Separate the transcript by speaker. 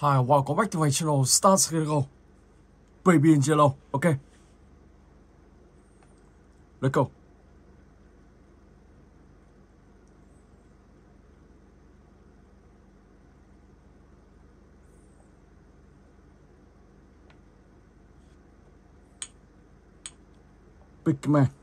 Speaker 1: Hi, welcome back to my channel. Start gonna go. Baby and Jello. Okay. Let's go. Big man.